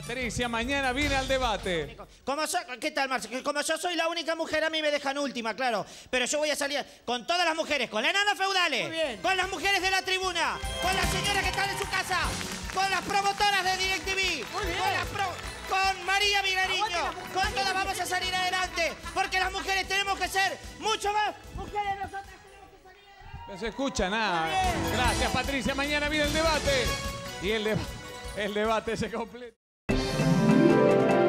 Patricia, mañana viene al debate. Como yo, ¿Qué tal, Marce? Como yo soy la única mujer, a mí me dejan última, claro. Pero yo voy a salir con todas las mujeres, con las enanas feudales, Muy bien. con las mujeres de la tribuna, con las señoras que están en su casa, con las promotoras de DirecTV, con, las pro- con María mujeres. con todas vamos a salir adelante, porque las mujeres tenemos que ser mucho más mujeres nosotras tenemos que salir adelante. No se escucha nada. Gracias, Patricia. Mañana viene el debate. Y el debate se completa. Thank you.